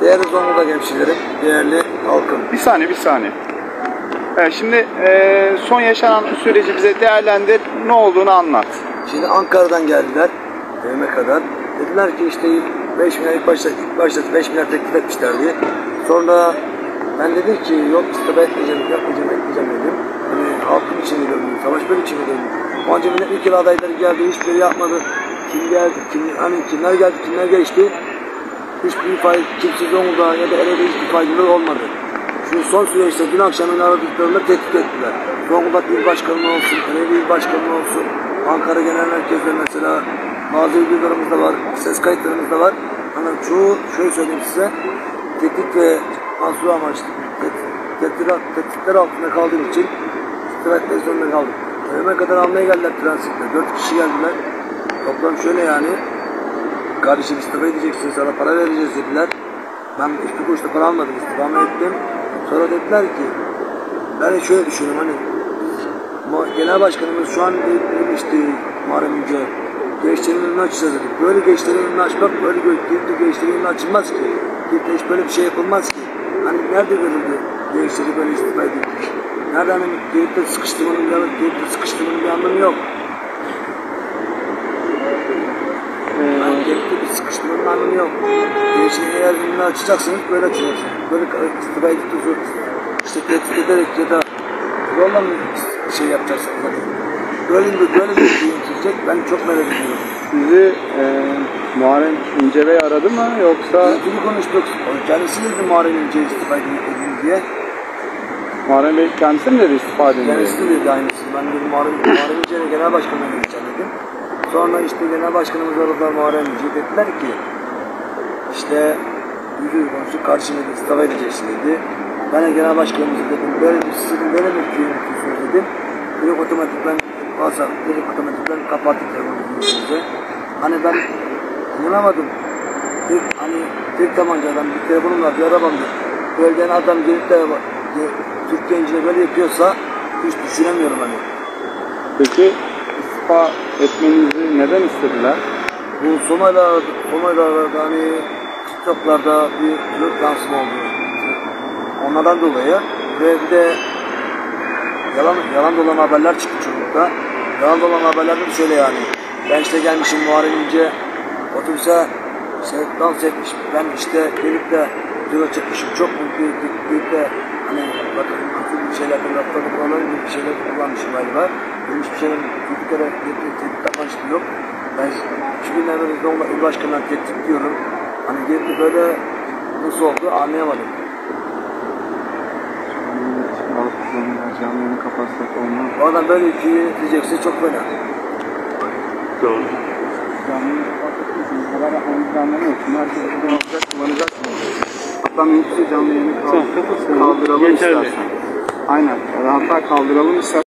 Değerli Zonguldak hemşehrilerim, değerli halkım. Bir saniye, bir saniye. Evet, şimdi e, son yaşanan süreci bize değerlendir, ne olduğunu anlat. Şimdi Ankara'dan geldiler evime kadar. Dediler ki işte 5 milyar ilk başta, ilk başta 5 milyar teklif etmişlerdi. Sonra ben dedim ki yok istifa etmeyeceğim, yapmayacağım, etmeyeceğim dedim. Hani halkım için gidiyorum, savaş böyle için gidiyorum. Onca milletvekili adayları geldi, hiçbiri yapmadı. Kim geldi, kim, hani kimler geldi, kimler geçti. Hiçbir fayda, kimse Zonguldak'a ya da Ereğli'de hiçbir faydaları olmadı. Şu son süreçte dün akşam beni aradıklarında tehdit ettiler. Zonguldak il başkanı olsun, Ereğli il başkanı olsun, Ankara genel merkezde mesela bazı videolarımız da var, ses kayıtlarımız da var. Hani çoğu, şöyle söyleyeyim size, tehdit ve mansur amaçlı tehdit- tehdit- tehditler altında kaldığım için istifa etmek zorunda kaldım. Evime kadar almaya geldiler transitle. Dört kişi geldiler. Toplam şöyle yani, kardeşim istifa edeceksin sana para vereceğiz dediler. Ben hiçbir kuruş da para almadım istifamı ettim. Sonra dediler ki ben şöyle düşünüyorum hani genel başkanımız şu an de- demişti Muharrem İnce gençlerin önünü açacağız dedik. Böyle gençlerin önünü açmak böyle gö- gençlerin önünü açılmaz ki. De hiç böyle bir şey yapılmaz ki. Hani nerede görüldü gençleri böyle istifa edildi? Nerede hani gelip de sıkıştırmanın, gelip de sıkıştırmanın bir anlamı yok. Yani gelip de bir sıkıştırmanın anlamı yok. Gençliğin eğer önünü açacaksınız böyle açacaksınız. Böyle de zor, işte tehdit ederek ya da zorla mı şey yapacaksınız? Böyle bir böyle bir şey yönetilecek ben çok merak ediyorum. Sizi e, Muharrem İnce Bey aradı mı yoksa Yönetimi konuştuk. Kendisi dedi Muharrem İnce istifa edin diye. Muharrem Bey kendisi mi dedi istifa edin diye? Kendisi de dedi aynısını. Ben dedim Muharrem, Muharrem İnce'yle genel başkanına gideceğim dedim. Sonra işte genel başkanımız aradılar Muharrem İnce'yi dediler ki işte yüze konuştuk karşıma istifa edeceksin dedi. Ben de genel başkanımıza dedim böyle bir sizin böyle bir köy yönetiyorsunuz dedim. Direkt otomatikten WhatsApp, direkt otomatikten kapattık telefonumuzu. Hani ben inanamadım. Tek, hani tek tabancadan bir telefonum var, bir arabam var. Bölgeden adam gelip de Türk gencine böyle yapıyorsa hiç düşünemiyorum hani. Peki istifa etmenizi neden istediler? Bu son aylarda hani TikTok'larda bir flört yansıma oldu. Onlardan dolayı ve bir de yalan, yalan dolan haberler çıktı çoğunlukla. Yalan dolan haberlerde de şöyle yani. Ben işte gelmişim Muharrem İnce otobüse şey, dans etmiş. Ben işte gelip de video çekmişim. Çok mutluyum. Gelip de hani bakın bir şeylerden lafları kullanır gibi bir şeyler kullanmışım galiba. Benim hiçbir kötülere gelip de tehdit yapmıştım yok. Ben 2000'den beri Zonguldak İl Başkanı'ndan tehdit diyorum. Hani de böyle nasıl oldu anlayamadım. Canlı yayını kapatsak olmaz. O adam böyle ülkeyi yönetecekse çok fena. Doğru. Canlı yayını kapatırsanız haber yapmamızı anlamıyorsun. Herkes buradan alacak, kullanacak mı? Hatta mümkünse canlı yayını kaldır- kaldıralım Yeterli. istersen. Aynen. Hatta kaldıralım istersen.